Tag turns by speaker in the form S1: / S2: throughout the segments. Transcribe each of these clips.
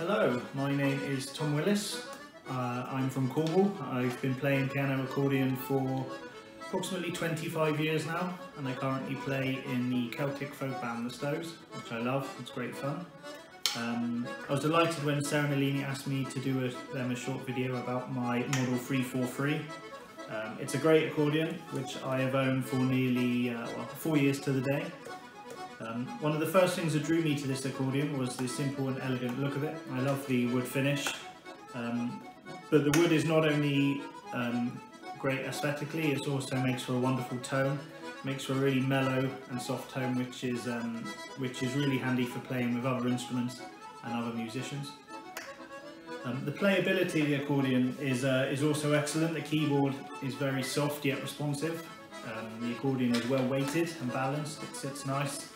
S1: Hello, my name is Tom Willis. Uh, I'm from Cornwall. I've been playing piano accordion for approximately 25 years now and I currently play in the Celtic folk band The Stowes, which I love, it's great fun. Um, I was delighted when Serenellini asked me to do a, them a short video about my Model 343. Um, it's a great accordion which I have owned for nearly uh, well, four years to the day. Um, one of the first things that drew me to this accordion was the simple and elegant look of it. I love the wood finish, um, but the wood is not only um, great aesthetically, it also makes for a wonderful tone, makes for a really mellow and soft tone which is, um, which is really handy for playing with other instruments and other musicians. Um, the playability of the accordion is, uh, is also excellent, the keyboard is very soft yet responsive, um, the accordion is well weighted and balanced, it sits nice,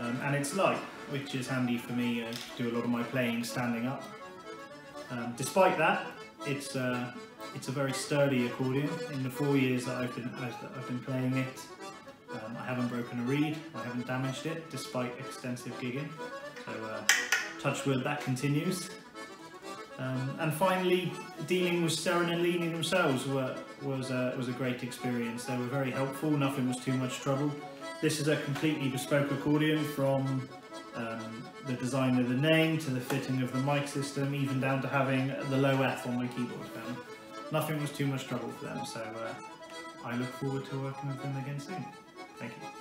S1: um, and it's light, which is handy for me uh, to do a lot of my playing standing up. Um, despite that, it's uh, it's a very sturdy accordion. In the four years that I've been I've been playing it, um, I haven't broken a reed, I haven't damaged it, despite extensive gigging. So uh, touch wood, that continues. Um, and finally, dealing with Serenellini themselves were, was, uh, was a great experience. They were very helpful, nothing was too much trouble. This is a completely bespoke accordion from um, the design of the name to the fitting of the mic system, even down to having the low F on my keyboard. Nothing was too much trouble for them, so uh, I look forward to working with them again soon. Thank you.